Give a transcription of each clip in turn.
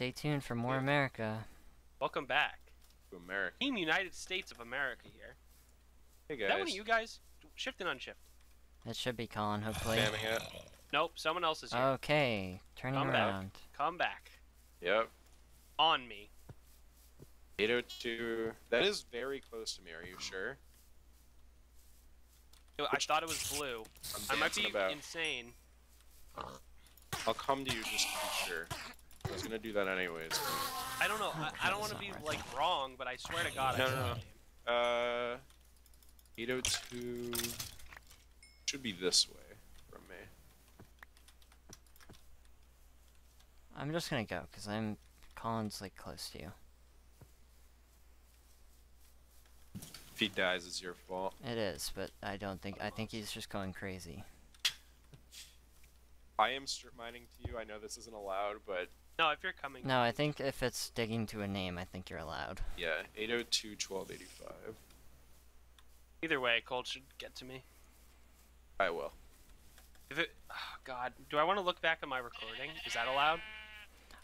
stay tuned for more America. Welcome back. To America. Team United States of America here. Hey Is that one of you guys? Shift and unshift. It should be Colin, hopefully. Spamming it. Nope, someone else is here. Okay, turning Come back. around. Come back. Yep. On me. 802. That is very close to me. Are you sure? I thought it was blue. I'm I might dancing be about. insane. I'll come to you just to be sure. I was gonna do that anyways. I don't know. I, I don't want to be not like wrong, but I swear to God, No, I no, know no. the name. Uh, 802 should be this way from me. I'm just gonna go, because I'm... Colin's, like, close to you. If he dies, it's your fault. It is, but I don't think... I think he's just going crazy. I am strip mining to you. I know this isn't allowed, but No, if you're coming. No, I think if it's digging to a name, I think you're allowed. yeah, 802 1285. Either way, Colt should get to me. I will. If it, oh God, do I want to look back at my recording? Is that allowed?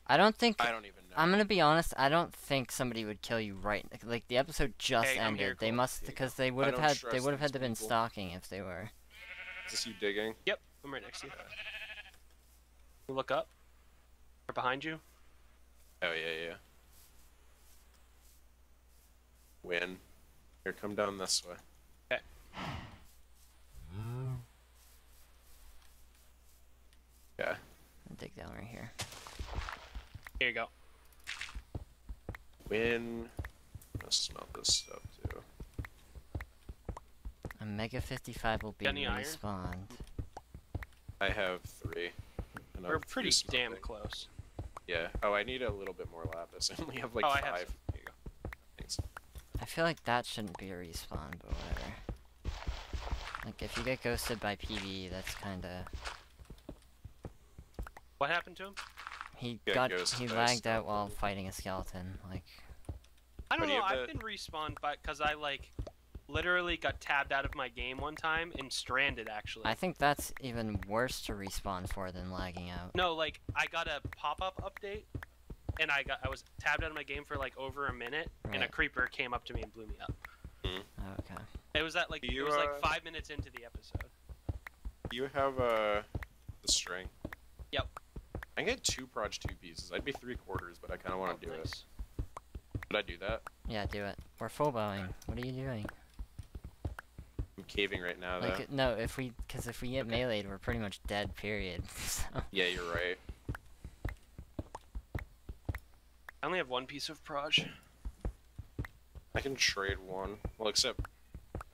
I don't think... I don't even know. I'm gonna be honest. I don't think somebody would kill you right. Like the episode just Hey, ended. here, they must because they would have had. They would have had to been stalking if they were. Is this you digging? Yep, I'm right next to you. You look up. Or behind you. Oh yeah, yeah. Win. Here, come down this way. Okay. Yeah. I'll Dig down right here. Here you go. Win. Let's smelt this stuff too. A Mega 55 will be Got any respawned. I have three. And We're I'm pretty damn smelting. close. Yeah. Oh, I need a little bit more lapis. I only have like Oh, I five. have some. Here you go. Thanks. I feel like that shouldn't be a respawn, but whatever. Like if you get ghosted by PB, that's kind of. What happened to him? He Get got ghosted he by a lagged out while fighting a skeleton. Like I don't know. I've the- been respawned by because I like literally got tabbed out of my game one time and stranded actually. I think that's even worse to respawn for than lagging out. No, like I got a pop-up update, and I got I was tabbed out of my game for like over a minute, and a creeper came up to me and blew me up. Oh, okay. It was at like you, it was like uh, five minutes into the episode. You have uh the string? Yep. I can get two proj two pieces. I'd be three quarters, but I kind of want Oh, to do it. nice. Would I do that? Yeah, do it. We're full bowing. What are you doing? I'm caving right now, though. Like no, if we because if we get Okay. meleeed, we're pretty much dead. Period. so, Yeah, you're right. I only have one piece of proj. I can trade one. Well, except.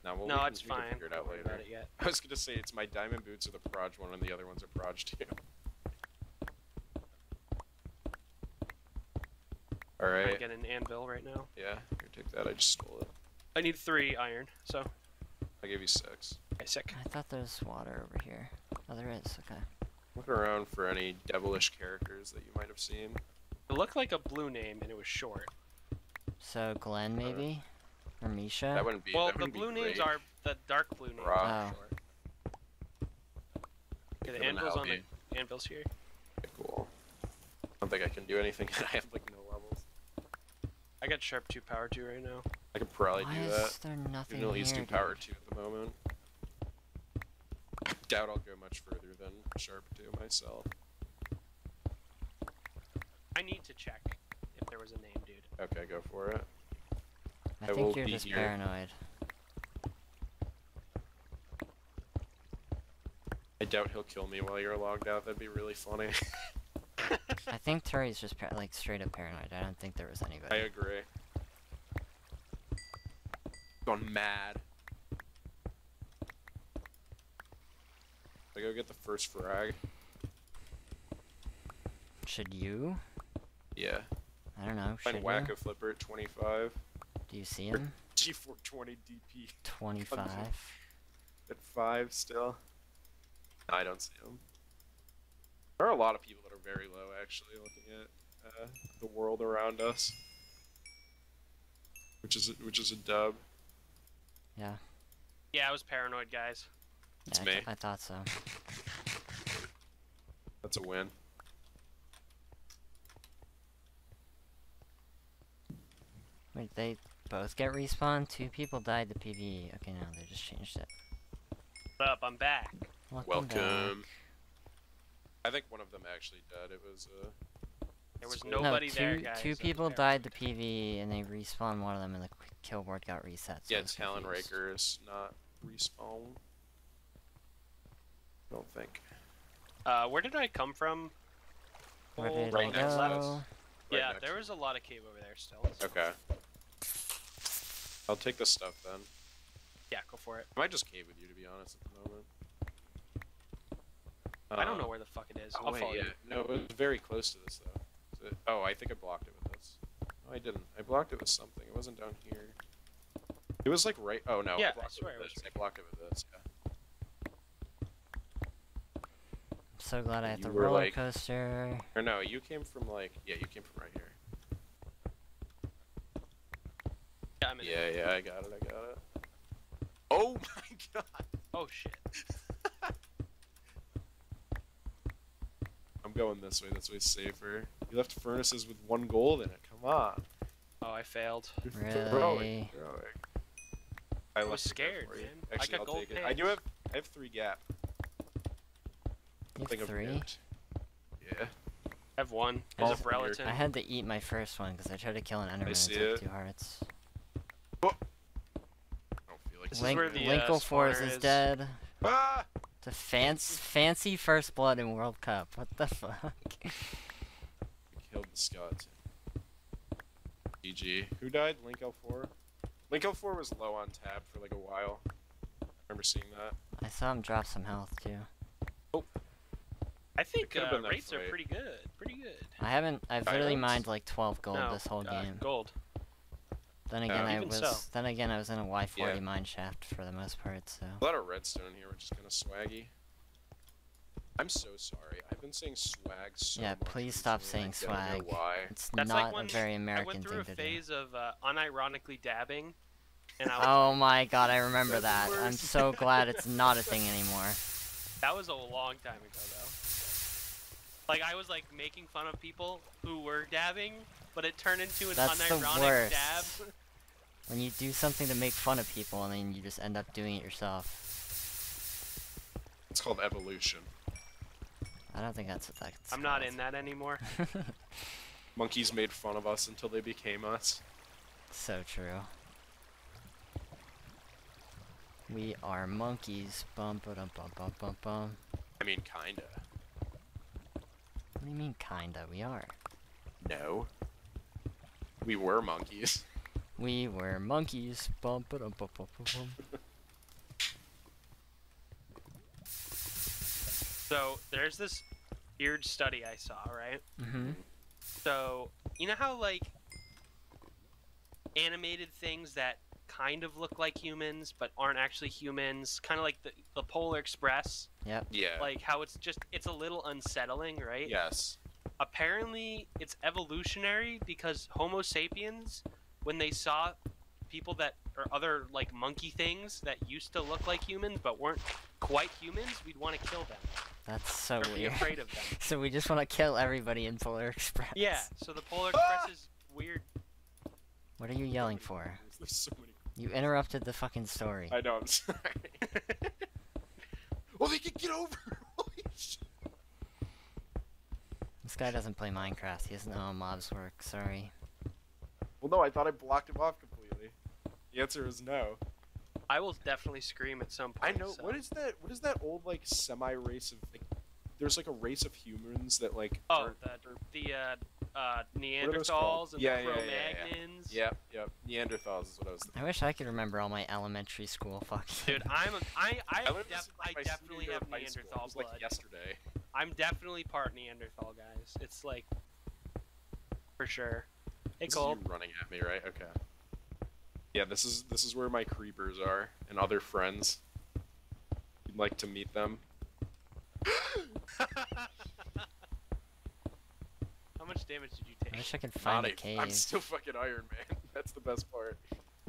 No, well, no, we can, it's we can fine. figure it out later. about it yet. I was gonna say it's my diamond boots are the proj one, and the other one's are proj two. All right. I right. get an anvil right now. Yeah, here, take that. I just stole it. I need three iron, so I gave you six. okay, sick. I thought there was water over here. Oh, there is. Okay. Looking around for any devilish characters that you might have seen. It looked like a blue name and it was short. So Glenn uh, maybe, or Misha. That wouldn't be. well, the wouldn't be blue names are the dark blue names. Rock. are Oh. short. Okay, the Give him anvil's on the anvil's here. Okay, cool. I don't think I can do anything. I have like no levels. I got sharp two, power two right now. I could probably Why do is that. there nothing can at least do here, power dude? two at the moment. Doubt I'll go much further than sharp two myself. I need to check if there was a name, dude. Okay, go for it. I I think you're just here. paranoid. I doubt he'll kill me while you're logged out. That'd be really funny. I think Turi's just par- like straight up paranoid. I don't think there was anybody. I agree. Gone mad. I go get the first frag. Should you? Yeah. I don't know. Find Wacko you? Flipper at 25. Do you see him? G420 DP 25. at 5 still. No, I don't see him. There are a lot of people very low actually looking at uh, the world around us. Which is a, which is a dub. Yeah. Yeah, I was paranoid, guys. It's yeah, I, me. th- I thought so. That's a win. Wait, they both get respawned? Two people died to PvE. Okay, now they just changed it. What up? I'm back. Welcome. back. Welcome. I think one of them actually died. It was uh. There was nobody no, there, two, guys. Two people fair. died to PvE and they respawned one of them and the qu- kill board got reset. So Yeah, was Talon confused. Raker is not respawn. Don't think. Uh, where did I come from? Where Oh, Right I next to go? us. Right yeah, next there was a lot of cave over there still. so- Okay. I'll take the stuff then. Yeah, go for it. I might just cave with you to be honest at the moment. I don't Uh, know where the fuck it is. Oh, I'll wait, yeah. you. No, it was very close to this though. It- Oh, I think I blocked it with this. No, I didn't. I blocked it with something. It wasn't down here. It was like right. Oh no. Yeah, I I blocked swear it it with was this. I blocked it with this. Yeah. I'm so glad I had You the were, roller like- coaster. Or no, you came from like. Yeah, you came from right here. Yeah, I'm in Yeah, yeah, I got it. I got it. Oh my god. Oh shit. Going this way. This way's safer. You left furnaces with one gold in it. Come on. Oh, I failed. Really? throwing, throwing. I was left it there scared, for you. man. I Actually, got will gold take it. I do have. I have three gap. You have three? Yeah. I have one. There's Oh, a Brelatin. I had to eat my first one because I tried to kill an Enderman and see took it. two hearts. I don't feel like This is Link, where the, uh, Linkle Force is is. dead. Ah! The fancy, fancy first blood in World Cup. What the fuck? We killed the skeleton. GG. Who died? Link L4? Link L4 was low on tab for like a while. I remember seeing that. I saw him drop some health too. Oh. I think could've uh, been that rates are pretty good. Pretty good. I haven't. I've literally mined like 12 gold no, this whole uh, game. Gold. Then again, I was. so. Then again, I was in a Y40 Yeah. mine shaft for the most part. So. A lot of redstone here, which is kind of swaggy. I'm so sorry. I've been saying swag so Yeah, much please stop recently, saying I don't know swag. why? It's That's not like when a very I went through a thing to phase of uh, unironically dabbing, and I do. was, Oh my god, I remember that. the I'm so glad it's not a thing anymore. that was a long time ago though. Like I was like making fun of people who were dabbing, but it turned into an That's the unironic worst. dab. When you do something to make fun of people and then you just end up doing it yourself. It's called evolution. I don't think that's what that's I'm not in that anymore. Monkeys made fun of us until they became us. So true. We are monkeys. Bum ba dum bum bum bum bum. I mean, kinda. What do you mean, kinda? We are. No. We were monkeys. We were monkeys. Bum ba dum bum bum bum bum. So there's this weird study I saw, right? Mm-hmm. So you know how like animated things that kind of look like humans but aren't actually humans, kind of like the, the Polar Express, Yep. Yeah. like how it's just it's a little unsettling, right? yes. Apparently, it's evolutionary because Homo sapiens, when they saw people that or other like monkey things that used to look like humans but weren't quite humans, we'd want to kill them That's so or be weird. afraid of them. so we just want to kill everybody in Polar Express. Yeah, so the Polar ah! Express is weird. What are you yelling for? There's so many. You interrupted the fucking story. I know. I'm sorry. oh, they can get over. Holy shit. This guy doesn't play Minecraft. He doesn't know how mobs work. Sorry. Well, no, I thought I blocked him off completely. The answer is no. I will definitely scream at some point. I know. so- What is that? What is that old like semi race of like? There's like a race of humans that like. Oh, aren't- the the uh, uh, Neanderthals called? and Yeah, the yeah, yeah, yeah. Cro-Magnons. Yep, yep. Neanderthals is what I was. Thinking. I wish I could remember all my elementary school fucking. Dude, I'm a, I I, I learned this def- like, I definitely have of high school. It Neanderthal blood. like yesterday. I'm definitely part Neanderthal, guys. It's like for sure. Hey This is Cole. you running at me, right? Okay. Yeah, this is this is where my creepers are and other friends. You'd like to meet them. How much damage did you take? I wish I could find Not a cave. I'm still fucking Iron Man. That's the best part.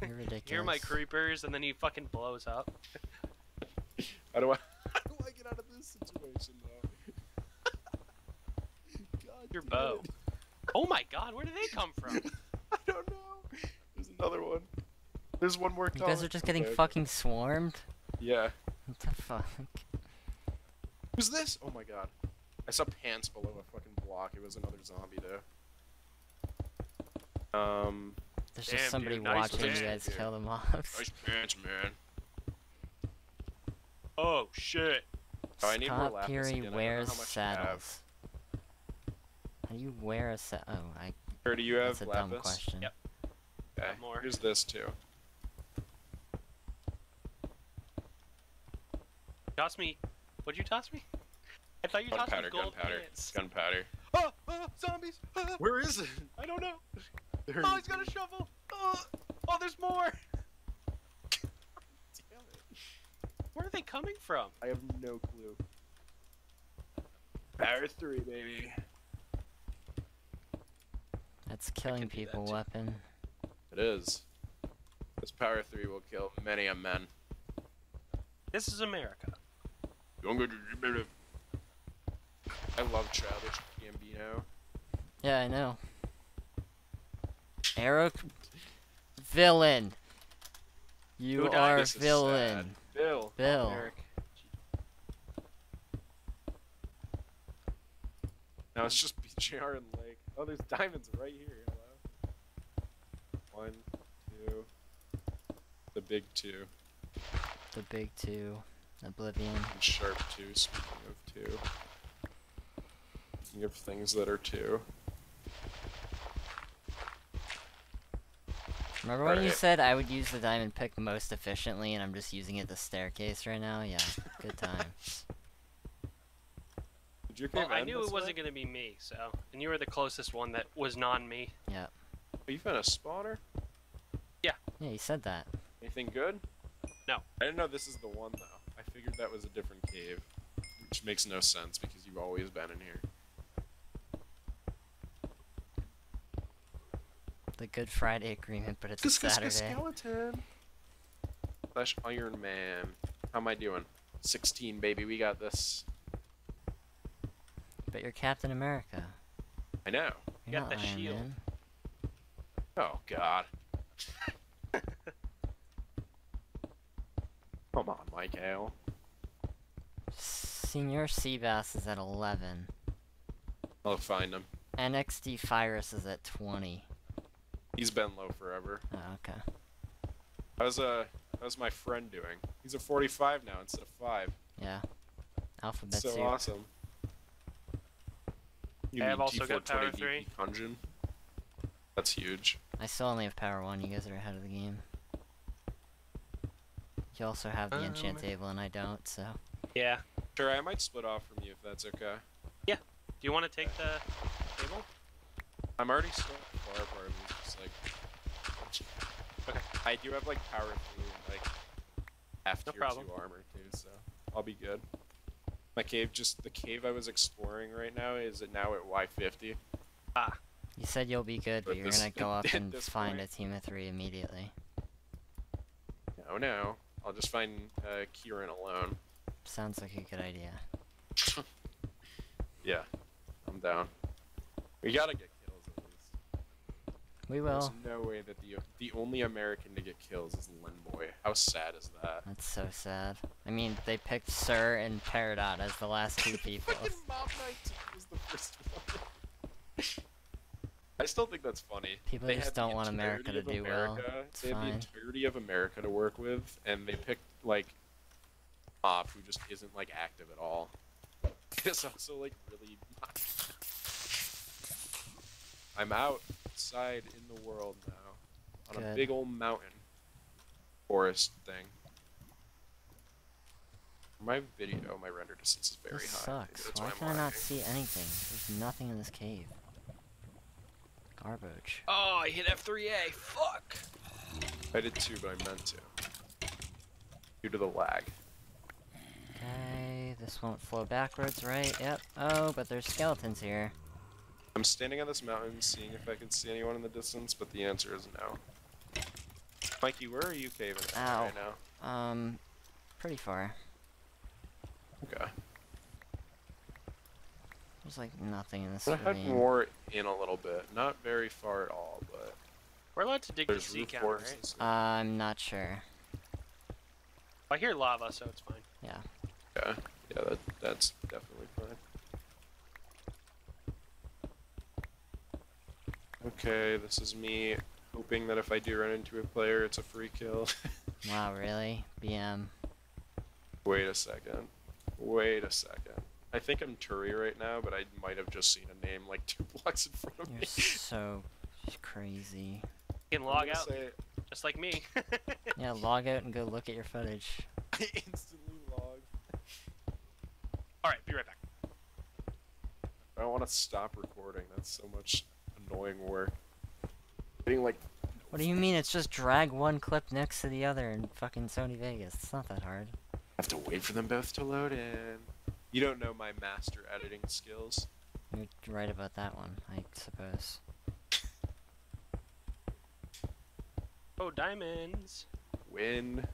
You're ridiculous. Here are my creepers, and then he fucking blows up. How do I? How do I get out of this situation though? God Your damn bow. It. Oh my god, where did they come from? I don't know. There's another one. There's one more. You guys are just getting Okay, okay. fucking swarmed? Yeah. What the fuck? Who's this? Oh my god. I saw pants below a fucking block. It was another zombie though. Um. There's Damn, just somebody dude, nice watching you guys dude. kill the mobs. Nice pants, man. Oh shit! Oh, I need more Scott lapis Peary again. I wears how much you have. saddles. How do you wear a set? Oh, I. Or do you have That's a dumb question. Yep. Okay. More. Here's this too. Toss me. What'd you toss me? I thought you tossed Gunpowder, me gold gunpowder, pants. gunpowder. Oh, oh, zombies! Oh, Where is it? I don't know. There Oh, it he's got a shovel. Oh, oh, there's more. Damn it. Where are they coming from? I have no clue. Power three, baby. That's killing can do that people weapon. It is. This power three will kill many a man. This is America. I love Childish Gambino. Yeah, I know. Eric, villain. You Who are This is villain. sad. Bill. Bill. Eric. Now it's just BJR and Lake. Oh, there's diamonds right here. Hello. One, two. The big two. The big two. Oblivion. And sharp two, speaking of two. Speaking of things that are two. Remember when you said I would use the diamond pick most efficiently and I'm just using it the staircase right now? Yeah, good times. Did your Well, I knew it wasn't gonna be me, so and you were the closest one that was non-me. Yeah. Oh, you found a spawner? Yeah. Yeah, you said that. Anything good? No. I didn't know this is the one though. I figured that was a different cave, which makes no sense because you've always been in here. The Good Friday Agreement, but it's a Saturday. skeleton. Slash Iron Man. How am I doing? 16, baby. We got this. But you're Captain America. I know. You're got not the Iron shield. Man. Oh God. Come on, Michael. Senior Seabass is at 11. I'll find him. NXT Virus is at 20. He's been low forever. Oh, okay. How's uh how's my friend doing? He's a 45 now instead of five. Yeah. Alphabet so soup. awesome. You I have mean also got Power T420 three. Kunjin? That's huge. I still only have power 1. You guys are ahead of the game. You also have the Um, enchant table and I don't, so. Yeah. Sure, I might split off from you if that's okay. Yeah. Do you want to take the table? I'm already so far apart. I'm just like. Okay. I do have like power three and like half No tier problem. two armor too, so I'll be good. My cave, just the cave I was exploring right now, is it now at Y50? Ah. You said you'll be good, but At you're this- gonna go up and find point. a team of three immediately. No, no. I'll just find uh, Kieran alone. Sounds like a good idea. Yeah, I'm down. We gotta get kills at least. We There's no way that the the only American to get kills is Linboy. How sad is that? That's so sad. I mean, they picked Sir and Peridot as the last two people. Fucking Mob 19 was the first one. I still think that's funny. People They just don't want America to do of well. It's They fine. the entirety of America to work with, and they picked like Mob, who just isn't like active at all. It's also like really. I'm outside in the world now, on a big old mountain forest thing. My video, my render distance is very This high. Sucks. That's Why why I'm can I not lagging. see anything? There's nothing in this cave. Garbage. Oh, I hit F3A. Fuck. I did too, but I meant to. Due to the lag. Okay, this won't flow backwards, right? Yep. Oh, but there's skeletons here. I'm standing on this mountain, seeing if I can see anyone in the distance, but the answer is no. Mikey, where are you caving at Ow. right now? Um, pretty far. Okay. There's like nothing in this I'm gonna head more in a little bit. Not very far at all, but We're allowed to dig the There's sea roof right? and stuff. I'm not sure. I hear lava, so it's fine. Yeah. Yeah, yeah, that, that's definitely fine. Okay, this is me hoping that if I do run into a player, it's a free kill. Wow, really? BM. Wait a second. Wait a second. I think I'm Turi right now, but I might have just seen a name like two blocks in front of You're me. so crazy. You can log out, say- just like me. Yeah, log out and go look at your footage. I instantly log. Alright, be right back. I don't want to stop recording. That's so much annoying work. Getting like What do you mean? It's just drag one clip next to the other in fucking Sony Vegas. It's not that hard. I have to wait for them both to load in. You don't know my master editing skills. You're right about that one, I suppose. Oh, diamonds. Win.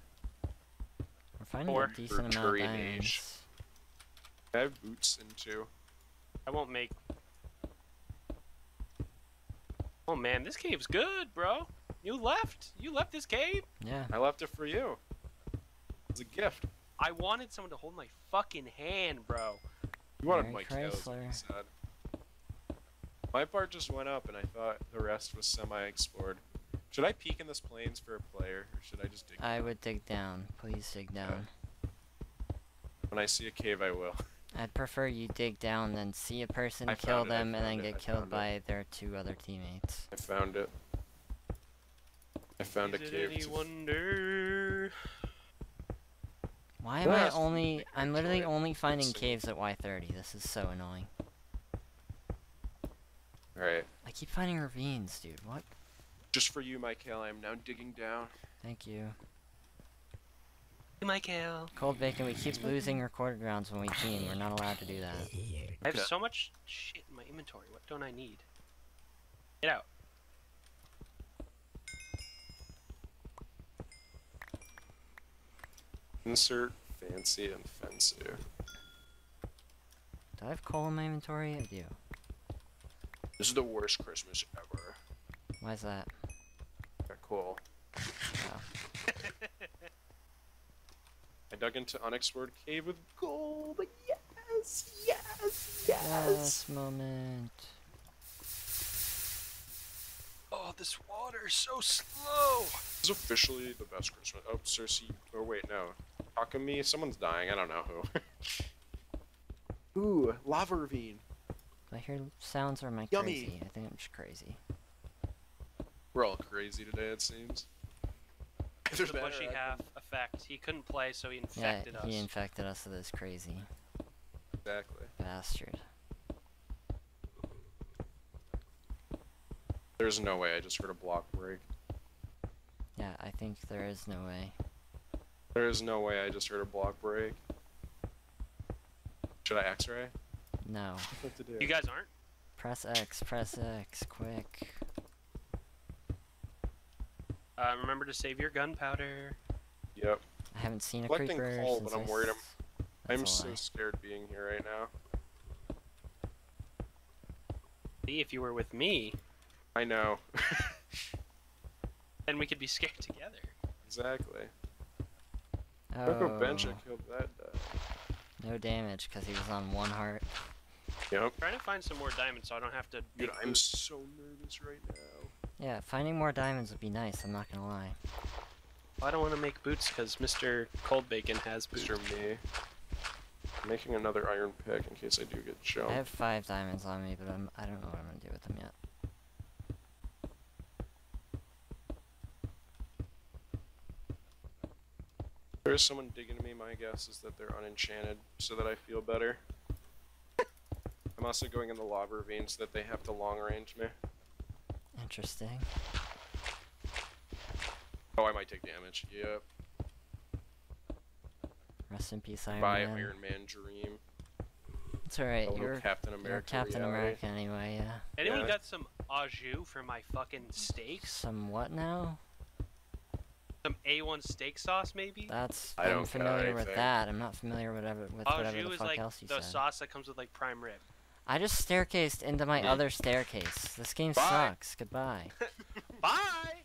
We're finding Or a decent amount of Arcturian Age. I have boots in two. I won't make. Oh man, this cave's good, bro. You left? You left this cave? Yeah. I left it for you. It's a gift. I wanted someone to hold my fucking hand, bro. You wanted Mary my tails, like you Chrysler. said. My part just went up, and I thought the rest was semi-explored. Should I peek in this plains for a player, or should I just dig? I would dig down. Please dig down. When I see a cave, I will. I'd prefer you dig down than see a person I kill found it, them and then it, get I killed found it. by their two other teammates. I found it. I found Is a cave. any wonder? Why am I only- I'm literally Enjoy only finding caves at Y30. This is so annoying. Alright. I keep finding ravines, dude. What? Just for you, Michael, I am now digging down. Thank you. Hey, Michael. Cold Bacon, we keep losing recorded rounds when we team. We're not allowed to do that. I have so much shit in my inventory. What don't I need? Get out. Insert fancy and fancy. Do I have coal in my inventory? I do. This is the worst Christmas ever. Why is that? Yeah, cool. Oh. I dug into unexplored cave with gold. Yes, yes, Yes, moment. Oh, this water is so slow. This is officially the best Christmas. Oh, Cersei. Oh wait, no. Takumi. Someone's dying. I don't know who. Ooh, lava ravine. I hear sounds or am I Yummy. crazy? I think I'm just crazy. We're all crazy today, it seems. The bushy half effect. He couldn't play, so he infected Yeah, infected he us. infected us with this crazy Exactly. bastard. There's no way I just heard a block break. Yeah, I think there is no way. There is no way I just heard a block break. Should I X-ray? No. What to do? you guys aren't? Press X, press X, quick. Uh, remember to save your gunpowder. Yep. I haven't seen a Collecting creeper coal, since but I'm worried s- I'm that's a so lie. scared being here right now. See, if you were with me, I know. then we could be scared together. exactly. Oh, Coco Bencha killed that guy. no damage because he was on one heart. Yep. trying to find some more diamonds so I don't have to. Dude, I'm so nervous right now. Yeah, finding more diamonds would be nice. I'm not gonna lie. I don't want to make boots because Mr. Cold Bacon has boots. Mr. Me. I'm making another iron pick in case I do get jumped. I have five diamonds on me, but I'm I don't know what I'm gonna do with them yet. There's someone digging me, my guess is that they're unenchanted so that I feel better. I'm also going in the lava ravine so that they have to long range me. Interesting. Oh, I might take damage. Yep. Rest in peace, Iron By Man. Iron Man Dream. It's alright. Oh, you're Captain America. you're Captain reality. America anyway. Yeah. Anyone Yeah. got some au jus for my fucking steaks? Some what now? Some A1 steak sauce, maybe? That's I I'm don't familiar with that. I'm not familiar with whatever with Au whatever the is fuck like else you the said. sauce that comes with like prime rib. I just staircased into my other staircase. This game Bye. sucks. Goodbye. Bye!